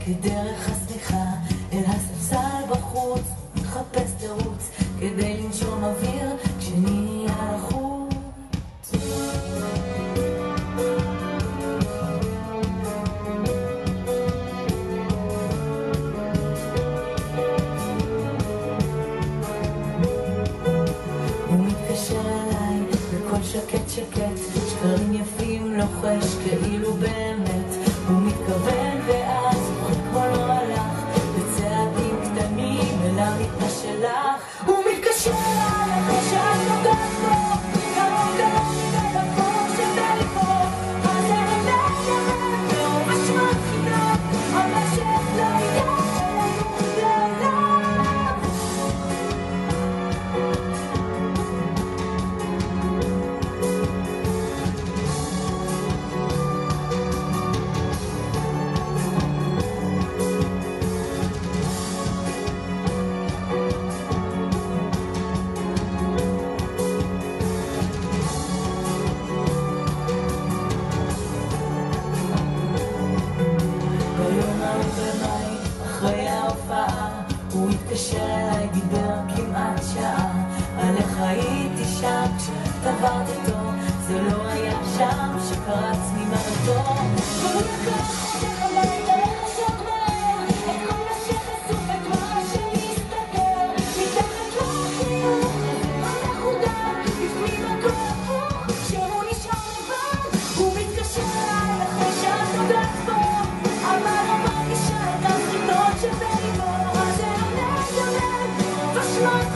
כדרך הסליחה אל הספסל בחוץ, מחפש תירוץ כדי לנשום אוויר כשנהיה לחוץ. הוא מתקשר אליי בקול שקט שקט, שקרים יפים לוחש כאילו בין... קשה להגיד כמעט שעה, על איך הייתי שם כשטבעת אותו, זה לא היה שם שקרץ ממנותו. הוא לקח אותך